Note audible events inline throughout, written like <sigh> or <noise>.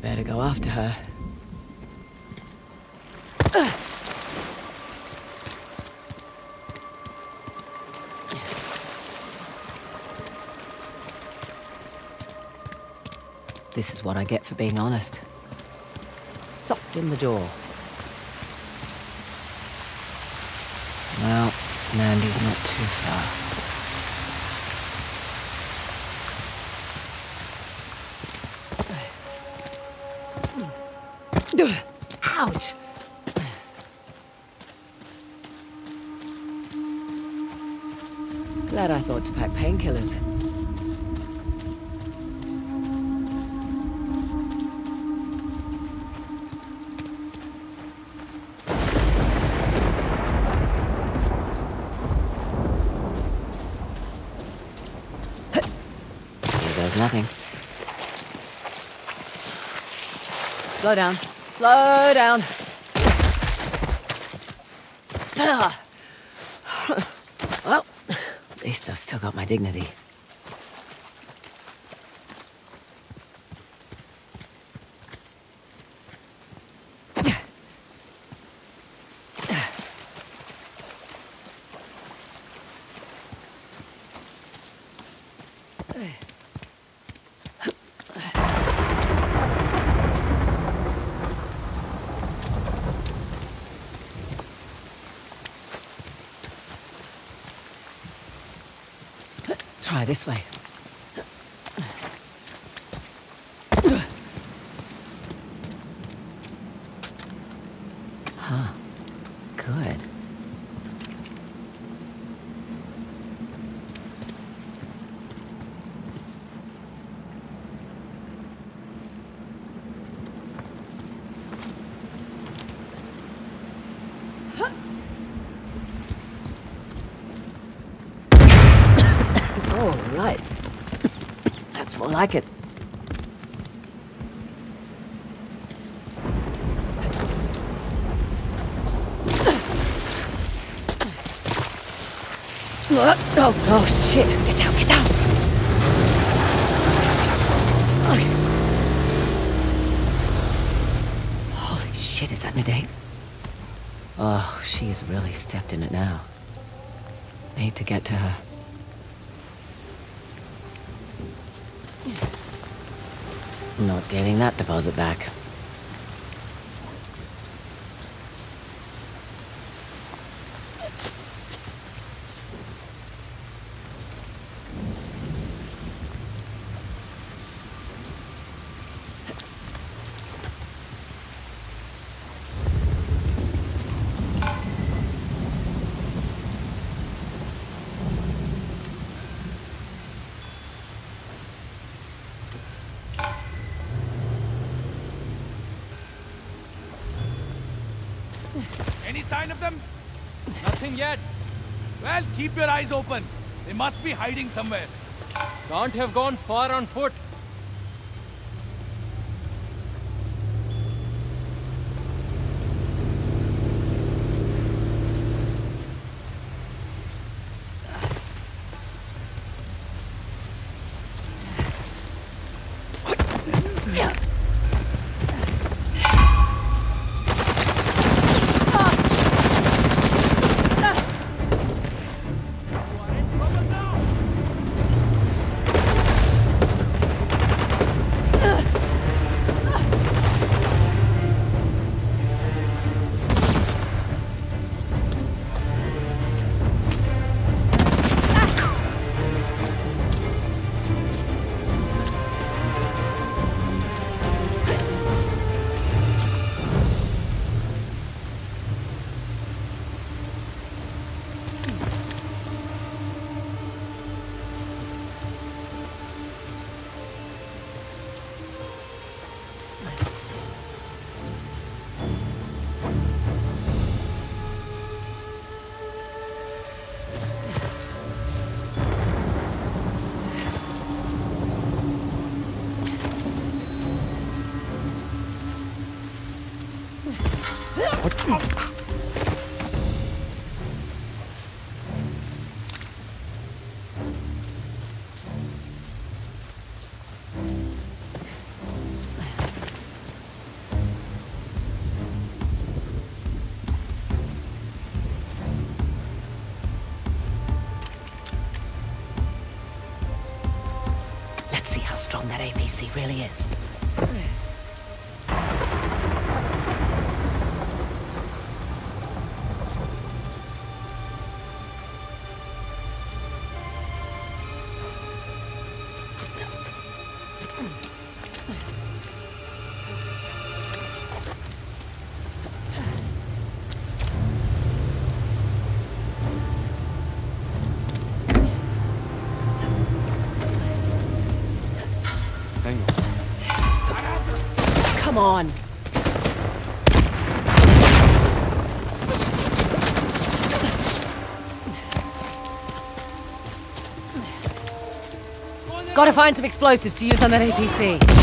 better go after her. This is what I get for being honest. Socked in the door. Well, Mandy's not too far. Nothing. Slow down. Slow down. <sighs> Well, at least I've still got my dignity. Try this way. Huh. Good. Oh, right. That's more like it. Oh, oh, shit. Get down, get down. Holy shit, is that Nadine? Oh, she's really stepped in it now. Need to get to her. Not getting that deposit back. Sign of them? Nothing yet. Well, keep your eyes open. They must be hiding somewhere. Can't have gone far on foot. こっちも。on. Gotta find some explosives to use on that APC.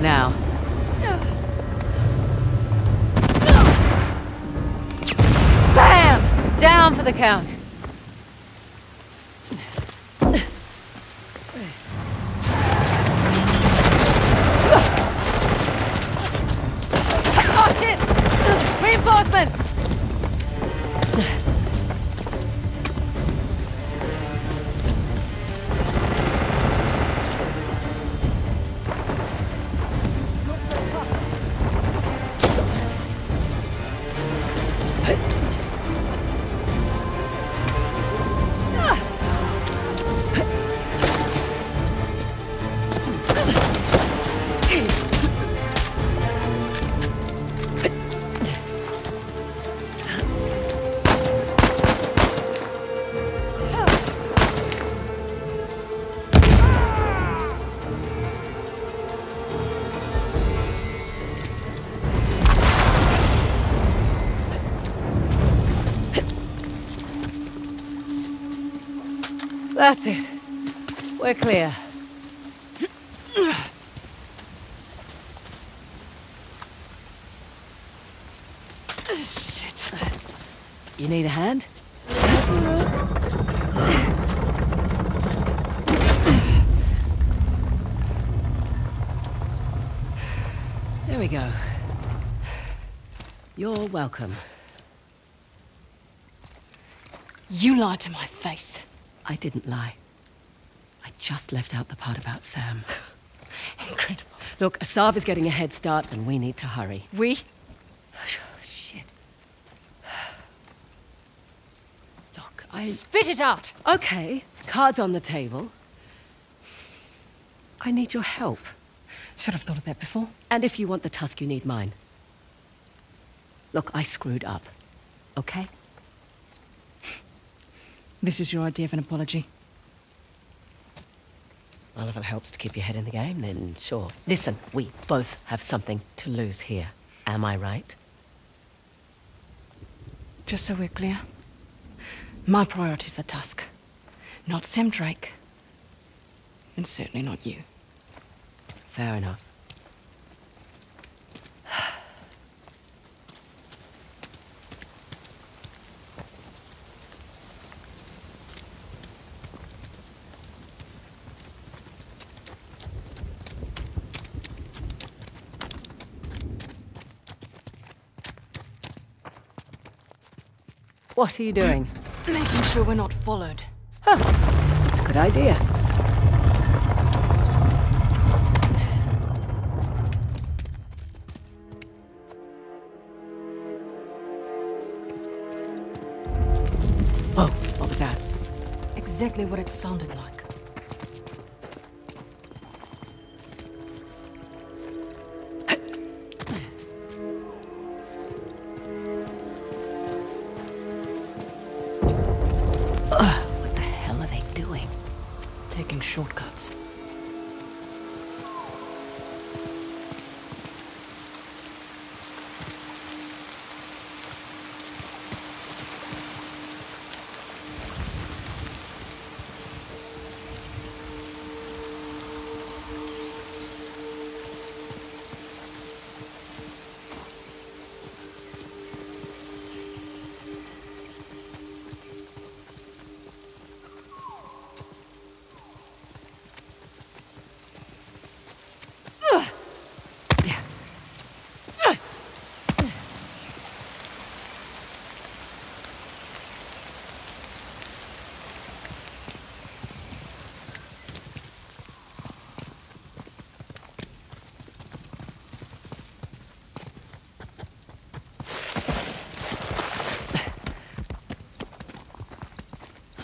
Now. Bam! Down for the count. That's it. We're clear. Shit. You need a hand? There we go. You're welcome. You lied to my face. I didn't lie. I just left out the part about Sam. <laughs> Incredible. Look, Asav is getting a head start, and we need to hurry. We? Oh, <sighs> Shit. <sighs> Look, I... Spit it out! Okay, cards on the table. I need your help. Should have thought of that before. And if you want the tusk, you need mine. Look, I screwed up. Okay? This is your idea of an apology. Well, if it helps to keep your head in the game, then sure. Listen, we both have something to lose here. Am I right? Just so we're clear. My priority's the Tusk. Not Sam Drake. And certainly not you. Fair enough. What are you doing? Making sure we're not followed. Huh. That's a good idea. Whoa, what was that? Exactly what it sounded like.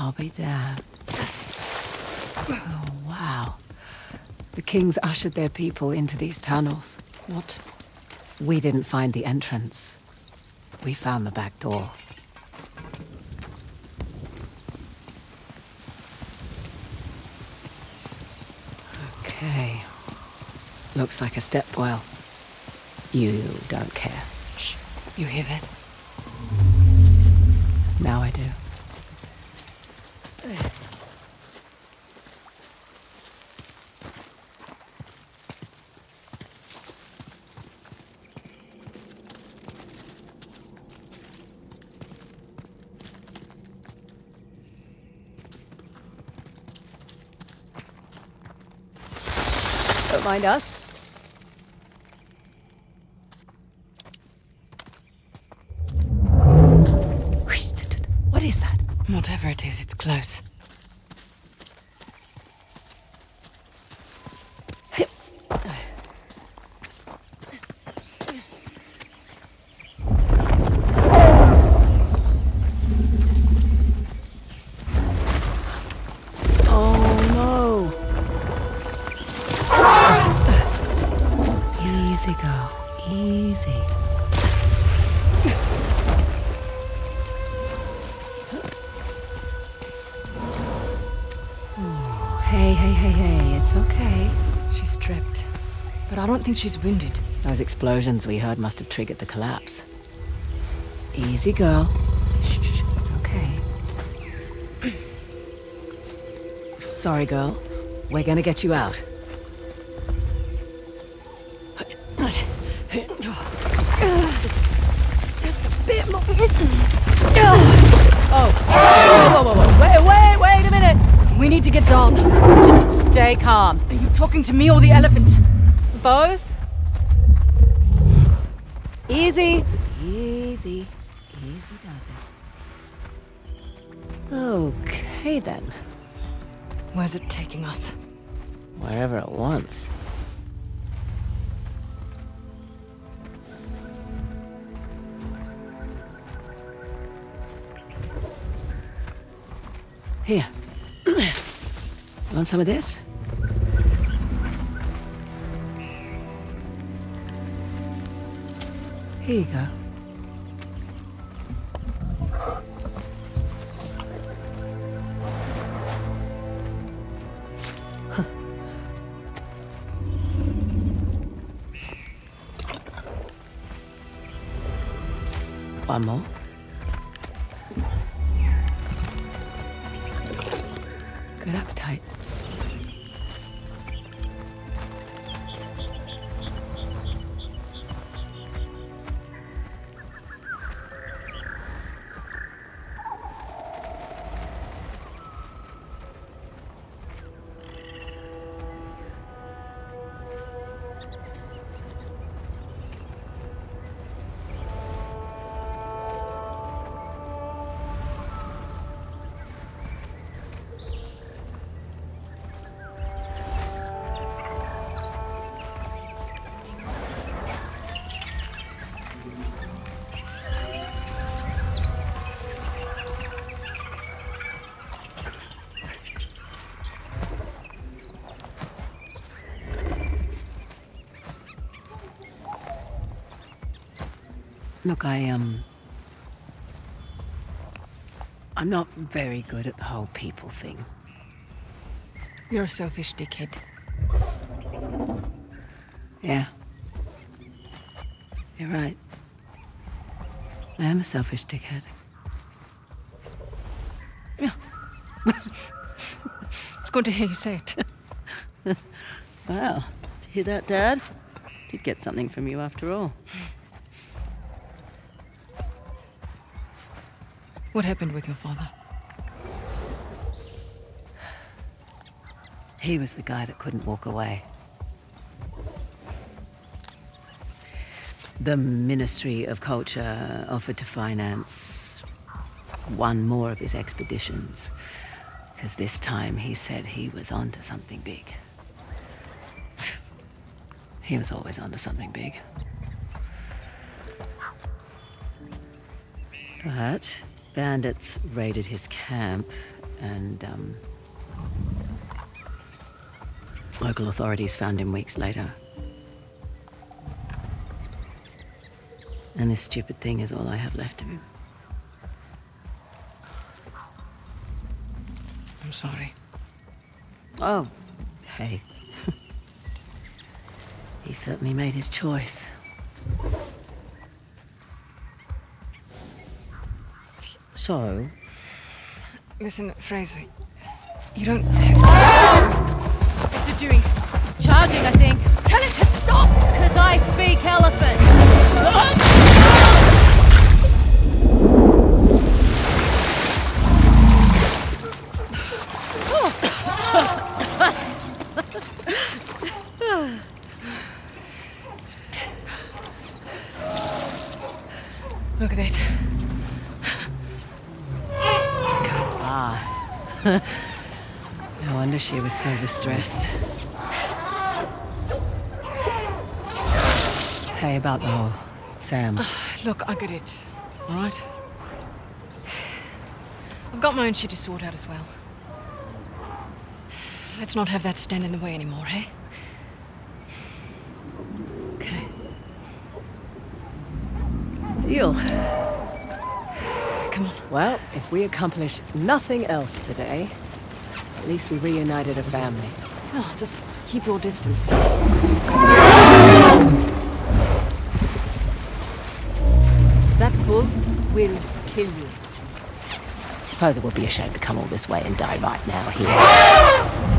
I'll be damned. Oh, wow. The kings ushered their people into these tunnels. What? We didn't find the entrance. We found the back door. Okay. Looks like a step well. You don't care. Shh. You hear that? Now I do. Don't mind us. What is that? Whatever it is, it's close. She's stripped. But I don't think she's wounded. Those explosions we heard must have triggered the collapse. Easy, girl. Shh, shh, it's okay. <clears throat> Sorry, girl. We're gonna get you out. Just a bit more. <clears throat> Oh. Whoa, whoa, whoa. Wait, wait, wait a minute. We need to get down. Just stay calm. Are you talking to me or the elephant? Both. Easy. Easy. Easy does it. Okay then. Where's it taking us? Wherever it wants. Here. Want some of this? Here you go. One more. Look, I, um. I'm not very good at the whole people thing. You're a selfish dickhead. Yeah. You're right. I am a selfish dickhead. Yeah. <laughs> it's good to hear you say it. <laughs> Wow. Did you hear that, Dad? Did get something from you after all. What happened with your father? He was the guy that couldn't walk away. The Ministry of Culture offered to finance one more of his expeditions. Because this time he said he was onto something big. he was always onto something big. But bandits raided his camp and um, Local authorities found him weeks later. And this stupid thing is all I have left of him. I'm sorry. Oh, hey. <laughs> he certainly made his choice. So, Listen, Frazer. You don't have What's it doing? Charging, I think. Hey, about the whole Sam. Look, I get it. Alright? I've got my own shit to sort out as well. Let's not have that stand in the way anymore, eh? Okay. Deal. Come on. Well, if we accomplish nothing else today, at least we reunited a family. No, just keep your distance. That bull will kill you. Suppose it would be a shame to come all this way and die right now here.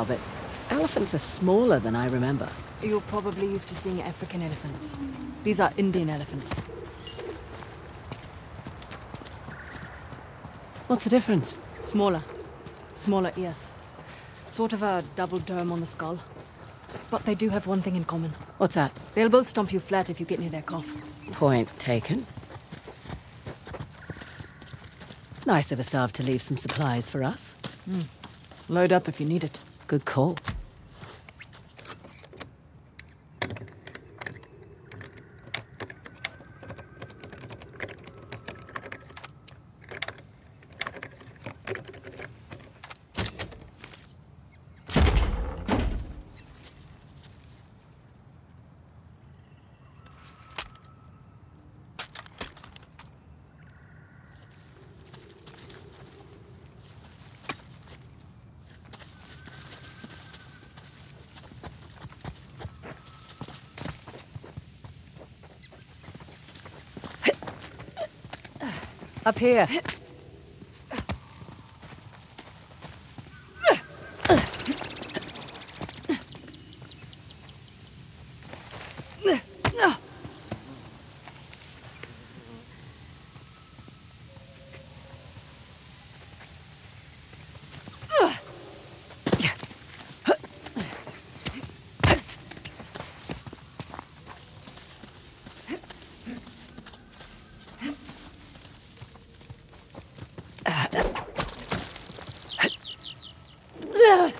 While, but elephants are smaller than I remember. You're probably used to seeing African elephants. These are Indian elephants. What's the difference? Smaller. Smaller ears. Sort of a double dome on the skull. But they do have one thing in common. What's that? They'll both stomp you flat if you get near their cough. Point taken. Nice of a Asav to leave some supplies for us. Hmm. Load up if you need it. Good call. Up here. Hey,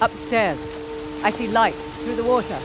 upstairs. I see light through the water.